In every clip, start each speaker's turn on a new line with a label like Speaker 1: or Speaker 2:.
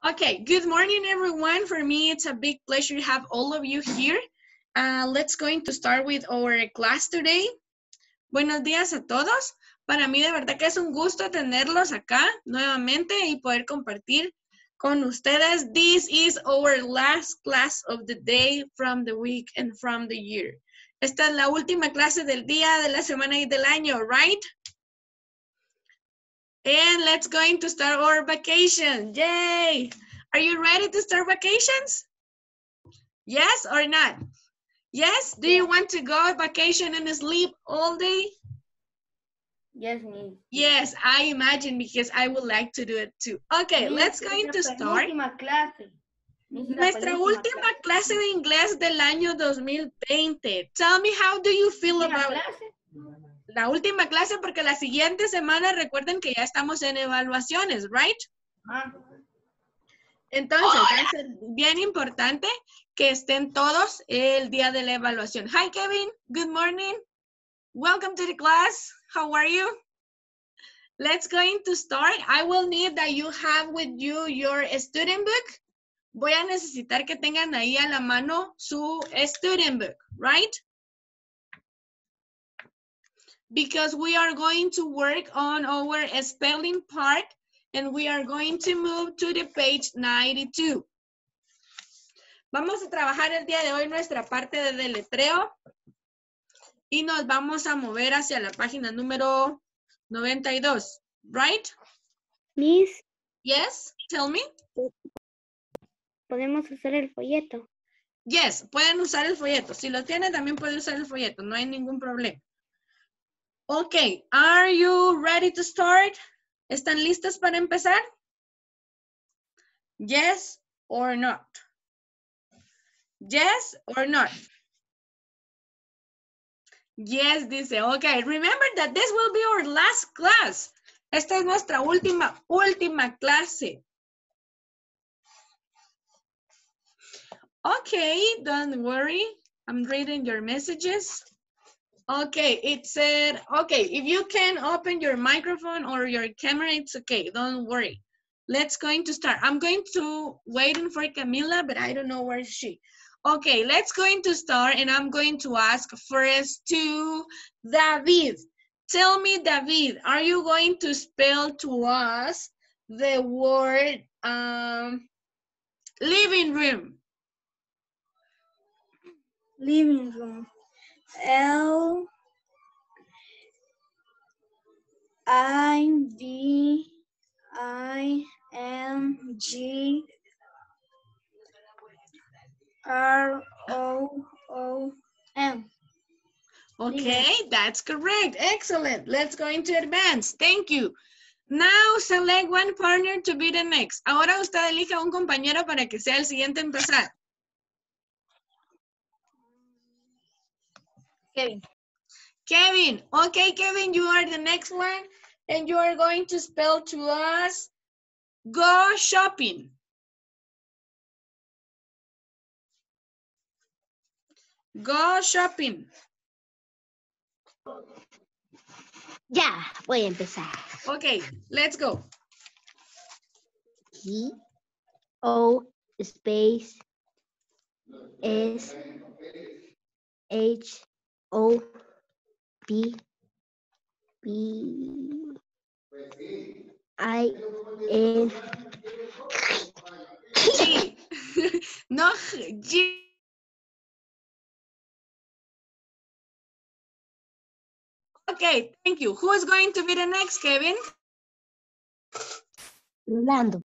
Speaker 1: Okay, good morning, everyone. For me, it's a big pleasure to have all of you here. Uh, let's going to start with our class today. Buenos días a todos. Para mí de verdad que es un gusto tenerlos acá nuevamente y poder compartir con ustedes. This is our last class of the day, from the week, and from the year. Esta es la última clase del día, de la semana y del año, right? And let's going to start our vacation. Yay! Are you ready to start vacations? Yes or not? Yes? Do you want to go vacation and sleep all day?
Speaker 2: Yes, me.
Speaker 1: Yes, I imagine because I would like to do it too. Okay, let's going to start.
Speaker 2: clase.
Speaker 1: Nuestra última clase de inglés del año 2020. Tell me how do you feel
Speaker 2: ¿Última
Speaker 1: about
Speaker 2: clase?
Speaker 1: La última clase porque la siguiente semana recuerden que ya estamos en evaluaciones, right?
Speaker 2: Ah,
Speaker 1: Entonces, a ser bien importante que estén todos el día de la evaluación. Hi, Kevin. Good morning. Welcome to the class. How are you? Let's going to start. I will need that you have with you your student book. Voy a necesitar que tengan ahí a la mano su student book, right? Because we are going to work on our spelling part and we are going to move to the page 92. Vamos a trabajar el día de hoy nuestra parte de deletreo y nos vamos a mover hacia la página número 92, right?
Speaker 3: Miss,
Speaker 1: Yes, tell me.
Speaker 3: podemos hacer el folleto.
Speaker 1: Yes, pueden usar el folleto. Si lo tienen, también pueden usar el folleto. No hay ningún problema. Okay, are you ready to start? ¿Están listos para empezar? Yes or not? Yes or not? Yes, dice. Okay, remember that this will be our last class. Esta es nuestra última, última clase. Okay, don't worry. I'm reading your messages. Okay, it said, okay, if you can open your microphone or your camera, it's okay, don't worry. Let's going to start. I'm going to waiting for Camila, but I don't know where she. Okay, let's going to start and I'm going to ask first to David. Tell me, David, are you going to spell to us the word um, living room?
Speaker 3: Living room. L I V I N G R O O M.
Speaker 1: Okay, that's correct. Excellent. Let's go into advance. Thank you. Now select one partner to be the next. Ahora usted elija un compañero para que sea el siguiente en empezar.
Speaker 2: Kevin.
Speaker 1: Kevin. Okay, Kevin, you are the next one. And you are going to spell to us go shopping. Go shopping.
Speaker 3: Ya, voy a empezar.
Speaker 1: Okay, let's go.
Speaker 3: G O space S H O P P I N
Speaker 1: G. no, G. Okay, thank you. Who is going to be the next, Kevin?
Speaker 3: Rolando.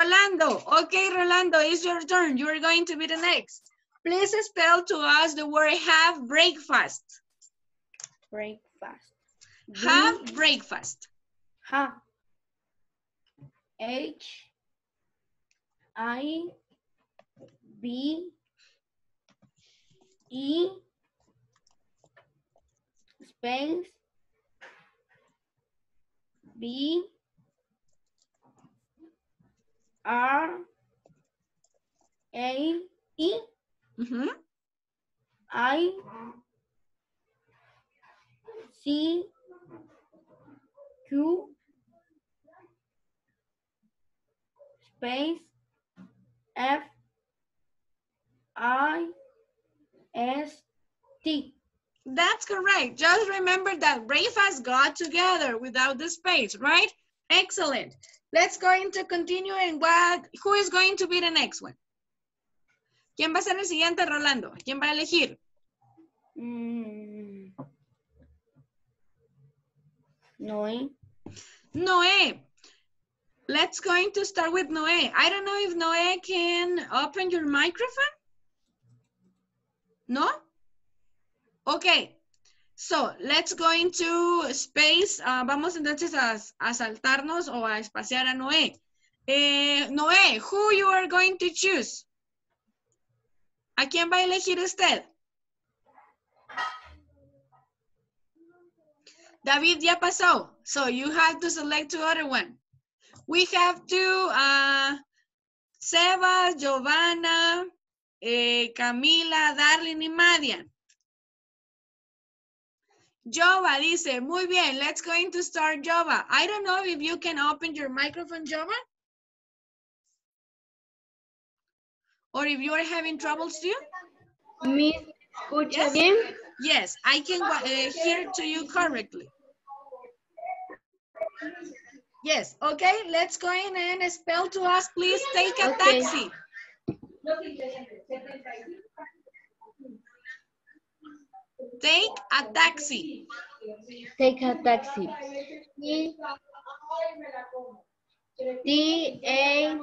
Speaker 1: Rolando. Okay, Rolando, it's your turn. You are going to be the next. Please spell to us the word have breakfast.
Speaker 2: Breakfast.
Speaker 1: Have breakfast.
Speaker 2: Ha. H. I. B. E. Space. B. R. A. E.
Speaker 1: Mhm.
Speaker 2: I. C. Q. Space. F I S T.
Speaker 1: That's correct. Just remember that break fast got together without the space, right? Excellent. Let's go into continuing. what, who is going to be the next one? ¿Quién va a ser el siguiente, Rolando? ¿Quién va a elegir?
Speaker 2: Mm. Noé.
Speaker 1: Noé. Let's going to start with Noé. I don't know if Noé can open your microphone. No? Okay. So, let's go into space. Ah, vamos entonces a, a saltarnos o a espaciar a Noé. Eh, Noé, who you are going to choose? ¿A quién va a elegir usted? David ya pasó. So you have to select two other one. We have to uh, Sebas, Giovanna, eh, Camila, Darlene y Madian. Jova dice, muy bien, let's going to start Jova. I don't know if you can open your microphone, Jova. Or if you are having troubles too.
Speaker 2: ¿Me escucha
Speaker 1: Yes.
Speaker 2: bien?
Speaker 1: Yes, I can uh, hear to you correctly. Yes, okay, let's go in and spell to us, please. Take a
Speaker 2: Okay.
Speaker 1: taxi. Take a taxi.
Speaker 2: Take a taxi. T A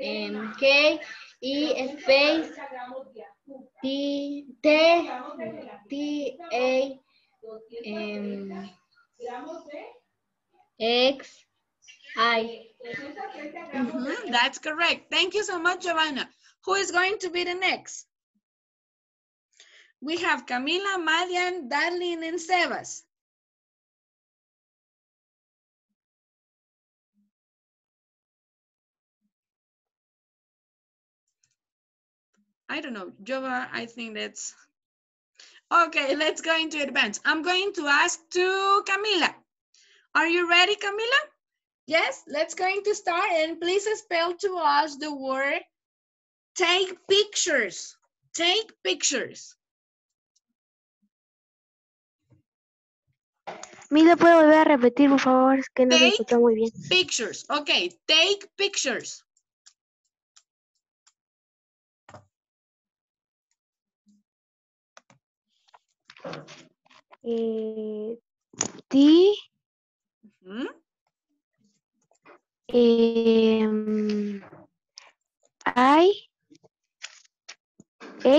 Speaker 2: M K E space T T T A M X I.
Speaker 1: Mhm, That's correct. Thank you so much, Giovanna. Who is going to be the next? We have Camila, Madian, Darlene, and Sebas. I don't know, Jova, I think that's... Okay, let's go into advance. I'm going to ask to Camila. Are you ready, Camila? Yes, let's going to start and please spell to us the word take pictures. Take pictures.
Speaker 3: Mira, ¿puede volver a repetir, por favor? Es que no
Speaker 1: Take.
Speaker 3: escuchó muy bien.
Speaker 1: Pictures. Okay, take pictures.
Speaker 3: eh, ti.
Speaker 1: Uh
Speaker 3: eh, I. A.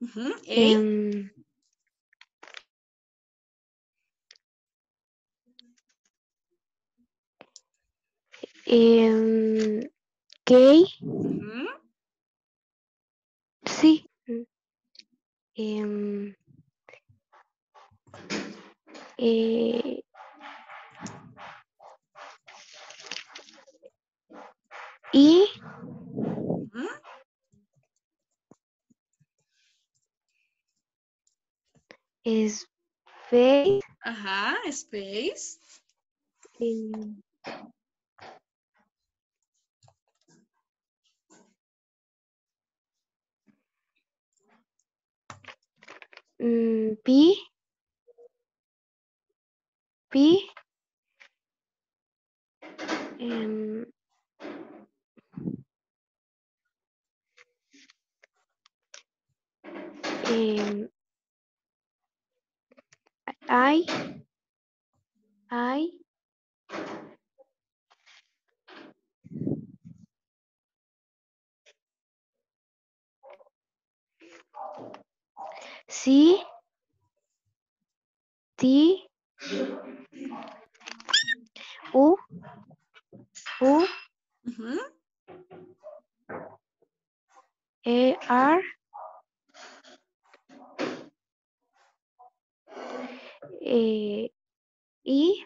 Speaker 3: Uh -huh. K.
Speaker 1: Uh.
Speaker 3: Sí eh,
Speaker 1: y
Speaker 3: space.
Speaker 1: Ajá, space.
Speaker 3: Eh, mm, B pi eh, I, I, C, T, U, U, E, R, eh, I,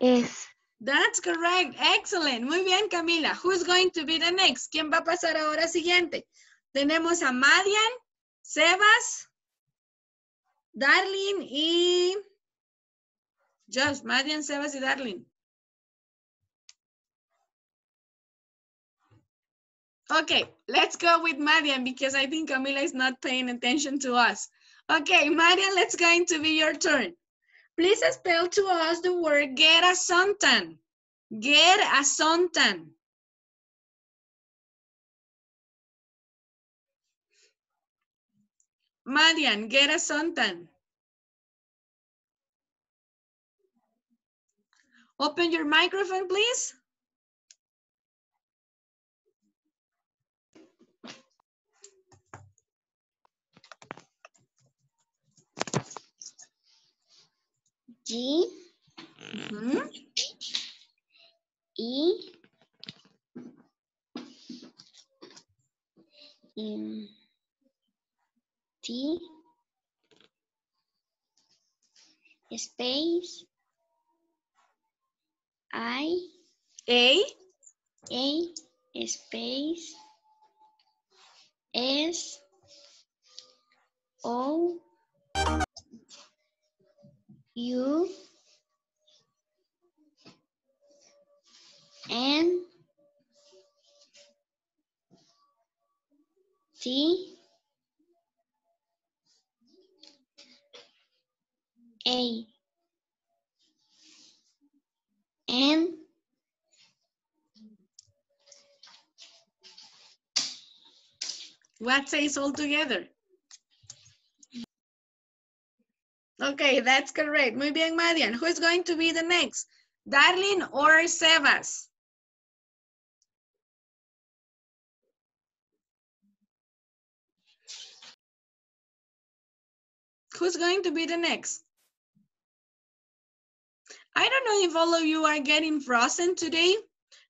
Speaker 3: S.
Speaker 1: That's correct. Excellent. Muy bien, Camila. Who's going to be the next? ¿Quién va a pasar ahora siguiente? Tenemos a Madian, Sebas, Darlene y Josh, Marian, Sebas y Darlene. Okay, let's go with Marian because I think Camila is not paying attention to us. Okay, Marian, let's going to be your turn. Please spell to us the word get a suntan. Get a suntan. Marian, get a suntan. Open your microphone, please.
Speaker 2: G
Speaker 1: Ujú.
Speaker 2: E M T space I?
Speaker 1: A,
Speaker 2: A? Space S? O? U? N? T A N
Speaker 1: what says all together? Okay, that's correct. Muy bien, Marian. Who is going to be the next? Darlene or Sebas? Who's going to be the next? I don't know if all of you are getting frozen today.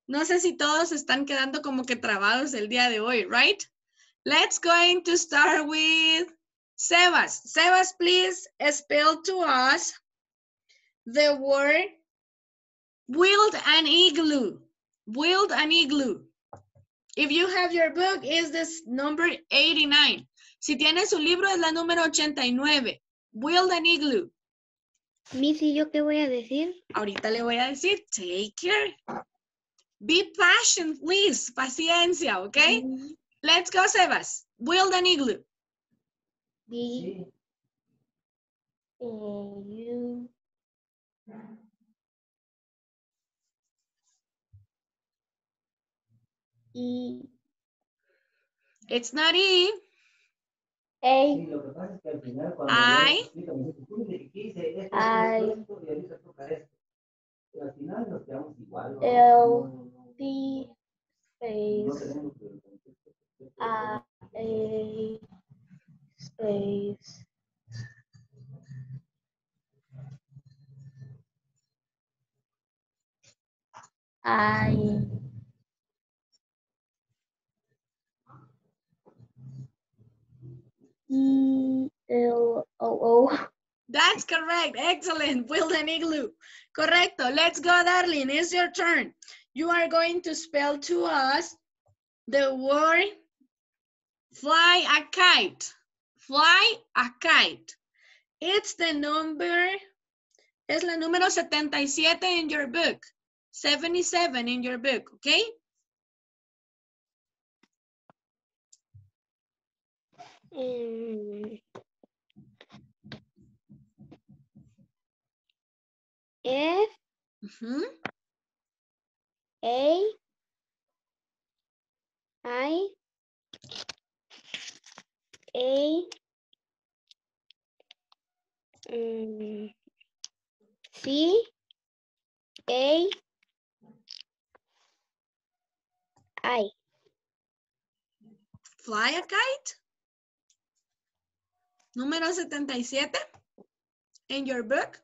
Speaker 1: No sé si todos están quedando como que trabados el día de hoy, right? Let's going to start with Sebas. Sebas, please spell to us the word build an igloo. Build an igloo. If you have your book, is this number 89. Si tiene su libro, es la número 89. Build an igloo.
Speaker 3: Missy, ¿yo qué voy a decir?
Speaker 1: Ahorita le voy a decir, take care. Be patient, please. Paciencia, okay? Let's go, Sebas. Build an igloo.
Speaker 2: B A U E
Speaker 1: It's not E.
Speaker 4: Ey. lo que pasa
Speaker 1: Ay.
Speaker 4: dice, final nos quedamos igual.
Speaker 2: Space. A space. I E L O O
Speaker 1: That's correct. Excellent. Build an igloo. Correcto. Let's go, Darlene. It's your turn. You are going to spell to us the word fly a kite. Fly a kite. It's the number, es la número 77 in your book. 77 in your book, okay?
Speaker 3: Mm. F
Speaker 1: Ujú.
Speaker 3: A I A mm, C A I
Speaker 1: Fly a kite. Número 77 in your book.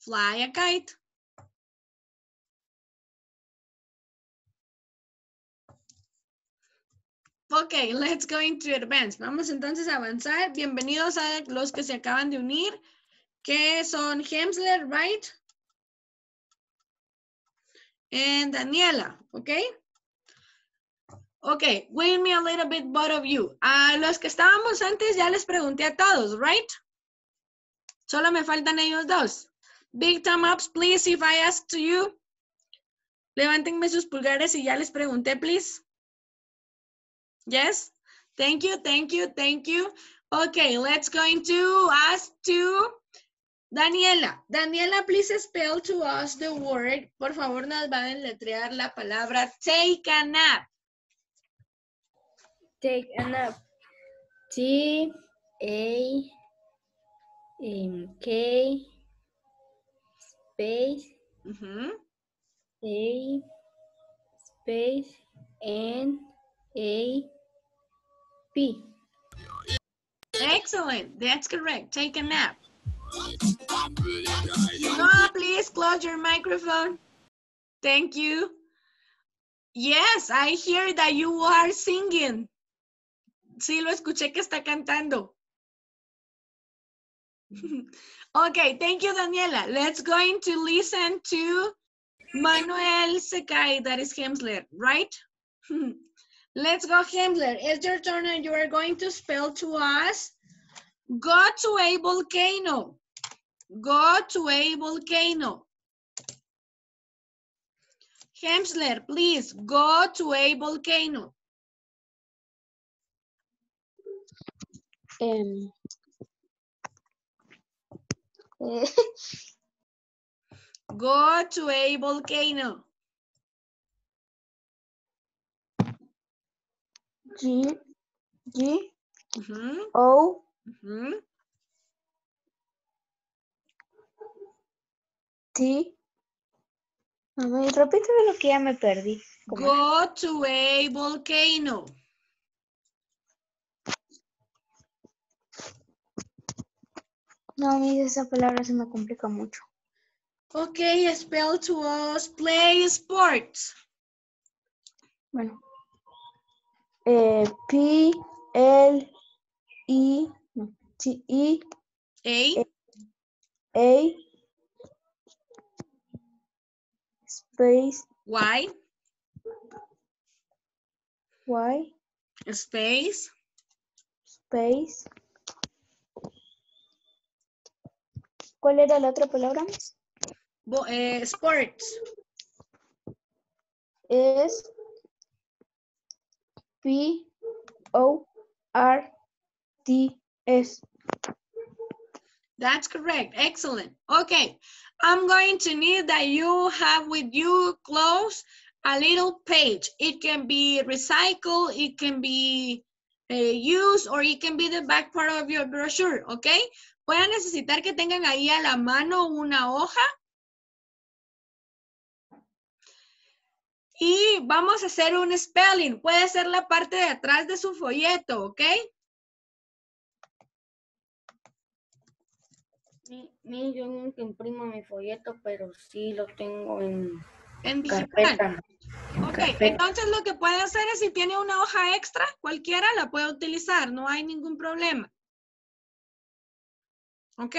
Speaker 1: Fly a kite. Ok, let's go into advance. Vamos entonces a avanzar. Bienvenidos a los que se acaban de unir, que son Hemsler, right? And Daniela, ok? Ok, wait me a little bit, both of you. A los que estábamos antes ya les pregunté a todos, right? Solo me faltan ellos dos. Big thumb ups, please, if I ask to you. Levántenme sus pulgares y ya les pregunté, please. Yes? Thank you, thank you, thank you. Okay, let's going to ask to Daniela. Daniela, please spell to us the word. Por favor, nos va a deletrear la palabra take a nap.
Speaker 5: Take a nap. T A M K space
Speaker 1: Ujú.
Speaker 5: A space N A P.
Speaker 1: Excellent, that's correct. Take a nap. Noah, please close your microphone. Thank you. Yes, I hear that you are singing. Sí, lo escuché que está cantando. okay, thank you, Daniela. Let's going to listen to Manuel Sekai, that is Hemsler, right? Let's go, Hemsler. It's your turn and you are going to spell to us Go to a volcano. Go to a volcano. Hemsler, please go to a volcano.
Speaker 3: Eh,
Speaker 1: Go to a volcano.
Speaker 2: G G
Speaker 1: Ujú,
Speaker 2: O
Speaker 1: ujú.
Speaker 2: T
Speaker 5: Mami, repíteme lo que ya me perdí.
Speaker 1: Go to a volcano.
Speaker 5: No, mi esa palabra se me complica mucho.
Speaker 1: Okay, spell to us play sports.
Speaker 2: bueno eh, P L E no, T E
Speaker 1: A,
Speaker 2: A space
Speaker 1: Y,
Speaker 2: Y
Speaker 1: space,
Speaker 2: space
Speaker 5: ¿Cuál era la otra palabra?
Speaker 1: bo- eh, sports.
Speaker 2: S P O R T S
Speaker 1: That's correct. Excellent. Okay. I'm going to need that you have with you close a little page. It can be recycled, it can be uh, used, or it can be the back part of your brochure, okay? Voy a necesitar que tengan ahí a la mano una hoja. Y vamos a hacer un spelling. Puede ser la parte de atrás de su folleto, ¿ok?
Speaker 5: Mi, yo nunca imprimo mi folleto, pero sí lo tengo en
Speaker 1: En digital.
Speaker 5: carpeta.
Speaker 1: Ok, entonces lo que puede hacer es si tiene una hoja extra, cualquiera la puede utilizar, no hay ningún problema. ¿Ok?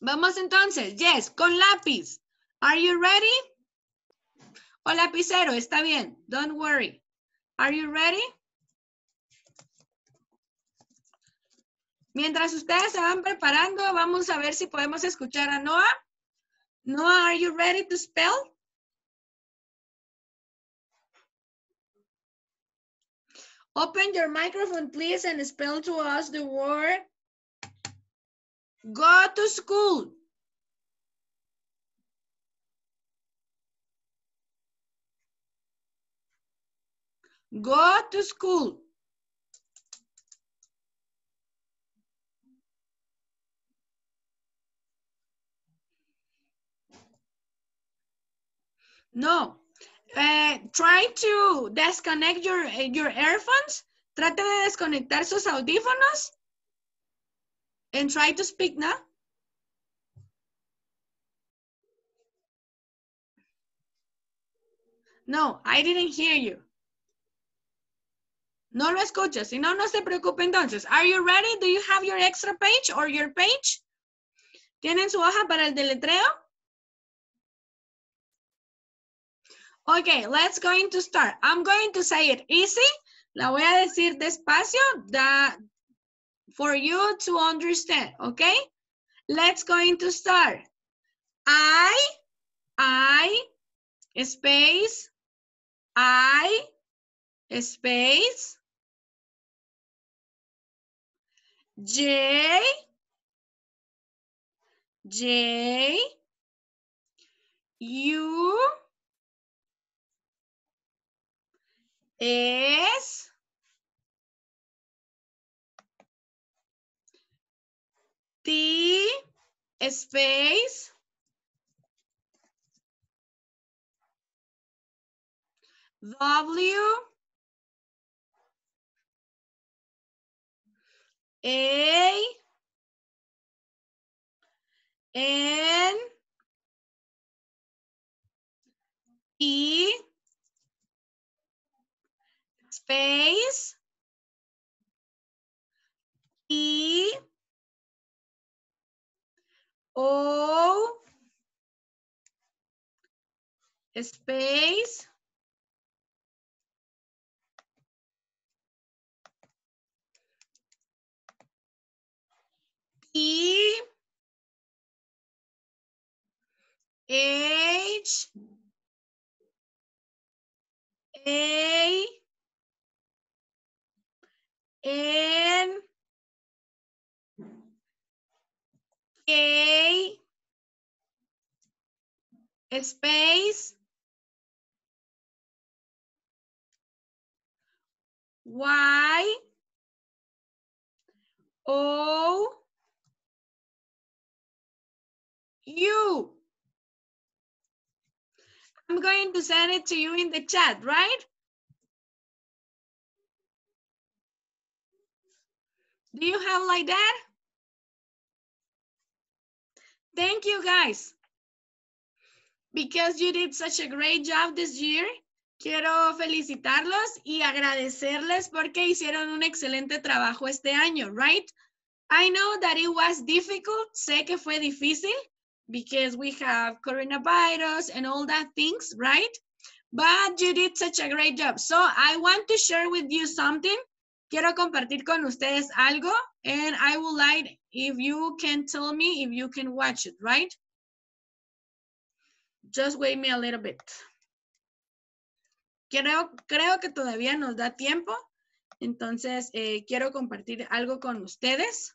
Speaker 1: Vamos entonces, yes, con lápiz. Are you ready? O lapicero, está bien, don't worry. Are you ready? Mientras ustedes se van preparando, vamos a ver si podemos escuchar a Noah. Noah, are you ready to spell? Open your microphone, please, and spell to us the word go to school. Go to school. No. Eh, try to disconnect your, eh, your earphones. Trate de desconectar sus audífonos. And try to speak now. No, I didn't hear you. No lo escucho, si no, no se preocupe entonces. Are you ready? Do you have your extra page or your page? ¿Tienen su hoja para el deletreo? Okay, let's going to start. I'm going to say it easy. La voy a decir despacio that for you to understand, okay? Let's going to start. I, I, space, I, space, J, J, U, S, T, space, W, A, N, E, space, E, O, space, P, H, A, N, K, space, Y, O, U. I'm going to send it to you in the chat, right? Do you have like that? Thank you guys. Because you did such a great job this year. Quiero felicitarlos y agradecerles porque hicieron un excelente trabajo este año, right? I know that it was difficult. Sé que fue difícil because we have coronavirus and all that things, right? But you did such a great job. So I want to share with you something. Quiero compartir con ustedes algo and I would like if you can tell me if you can watch it, right? Just wait me a little bit. Creo, creo que todavía nos da tiempo. Entonces, eh, quiero compartir algo con ustedes.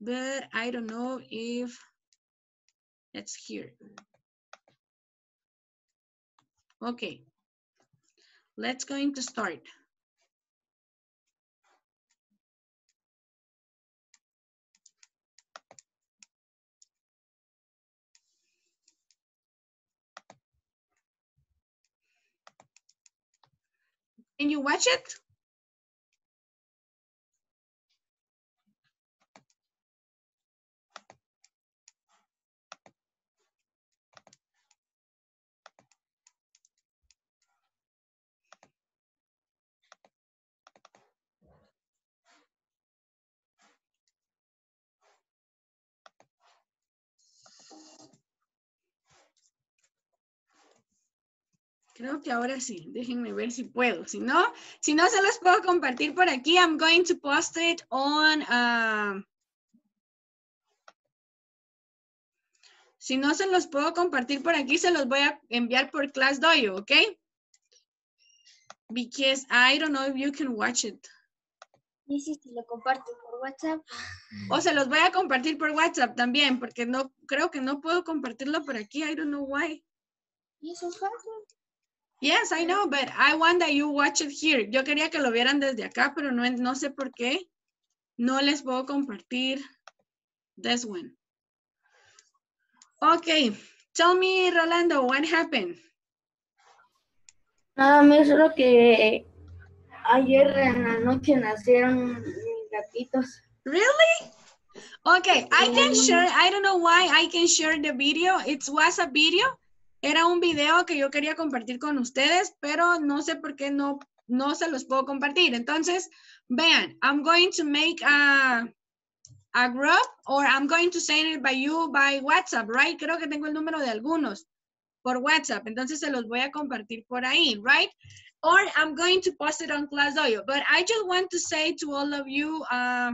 Speaker 1: But I don't know if it's here. Okay. Let's going to start. Can you watch it? Creo que ahora sí. Déjenme ver si puedo. Si no, si no se los puedo compartir por aquí, I'm going to post it on. uh, si no se los puedo compartir por aquí, se los voy a enviar por Class Dojo, ¿ok? Because I don't know if you can watch it.
Speaker 5: Y si te lo comparto por WhatsApp.
Speaker 1: O se los voy a compartir por WhatsApp también, porque no creo que no puedo compartirlo por aquí. I don't know why.
Speaker 5: Y eso es fácil.
Speaker 1: Yes, I know, but I want that you watch it here. Yo quería que lo vieran desde acá, pero no, no sé por qué. No les puedo compartir this one. Okay, tell me, Rolando, what happened?
Speaker 5: Nada más lo que eh, ayer en la noche nacieron mis gatitos.
Speaker 1: Really? Okay, I can mm. share, I don't know why I can share the video. It was a video. Era un video que yo quería compartir con ustedes, pero no sé por qué no, no se los puedo compartir. Entonces, vean, I'm going to make a, a group or I'm going to send it by you by WhatsApp, right? Creo que tengo el número de algunos por WhatsApp. Entonces se los voy a compartir por ahí, right? Or I'm going to post it on Class Dojo. But I just want to say to all of you, uh,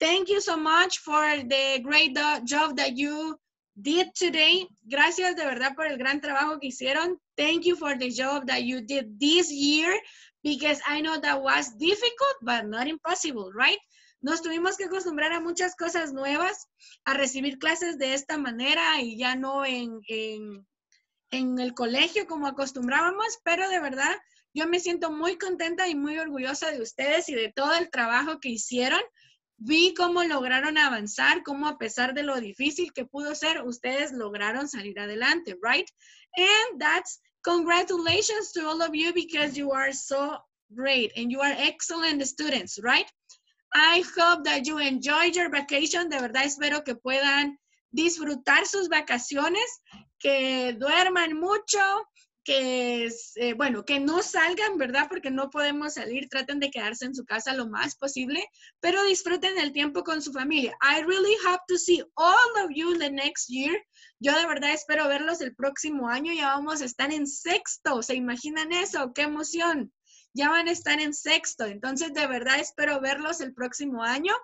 Speaker 1: thank you so much for the great job that you did today. Gracias de verdad por el gran trabajo que hicieron. Thank you for the job that you did this year because I know that was difficult, but not impossible, right? Nos tuvimos que acostumbrar a muchas cosas nuevas, a recibir clases de esta manera y ya no en, en, en el colegio como acostumbrábamos, pero de verdad yo me siento muy contenta y muy orgullosa de ustedes y de todo el trabajo que hicieron. Vi cómo lograron avanzar, cómo a pesar de lo difícil que pudo ser, ustedes lograron salir adelante, right? And that's congratulations to all of you because you are so great and you are excellent students, right? I hope that you enjoy your vacation. De verdad espero que puedan disfrutar sus vacaciones, que duerman mucho, que, eh, bueno, que no salgan, ¿verdad? Porque no podemos salir, traten de quedarse en su casa lo más posible, pero disfruten el tiempo con su familia. I really hope to see all of you the next year. Yo de verdad espero verlos el próximo año, ya vamos a estar en sexto, ¿se imaginan eso? ¡Qué emoción! Ya van a estar en sexto, entonces de verdad espero verlos el próximo año.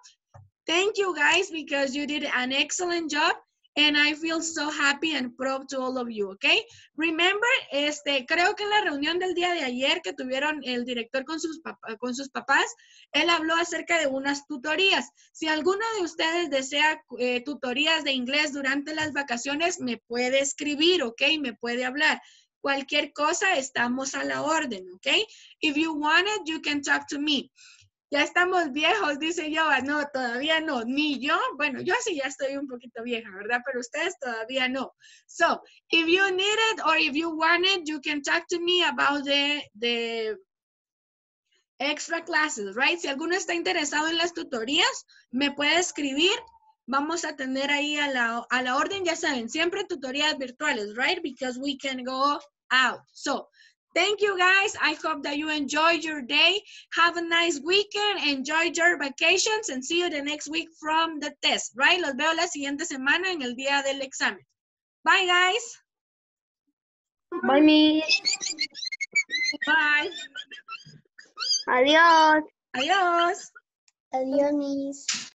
Speaker 1: Thank you guys because you did an excellent job. And I feel so happy and proud to all of you, okay? Remember, este, creo que en la reunión del día de ayer que tuvieron el director con sus, con sus papás, él habló acerca de unas tutorías. Si alguno de ustedes desea eh, tutorías de inglés durante las vacaciones, me puede escribir, ¿ok? Me puede hablar. Cualquier cosa, estamos a la orden, ¿ok? If you want it, you can talk to me. Ya estamos viejos, dice yo. No, todavía no. Ni yo. Bueno, yo sí ya estoy un poquito vieja, ¿verdad? Pero ustedes todavía no. So, if you need it or if you want it, you can talk to me about the, the extra classes, right? Si alguno está interesado en las tutorías, me puede escribir. Vamos a tener ahí a la, a la orden, ya saben, siempre tutorías virtuales, right? Because we can go out. So, thank you guys. I hope that you enjoyed your day. Have a nice weekend. Enjoy your vacations and see you the next week from the test, right? Los veo la siguiente semana en el día del examen. Bye, guys.
Speaker 5: Bye, Miss.
Speaker 1: Bye.
Speaker 3: Adiós.
Speaker 1: Adiós.
Speaker 3: Adiós, Miss.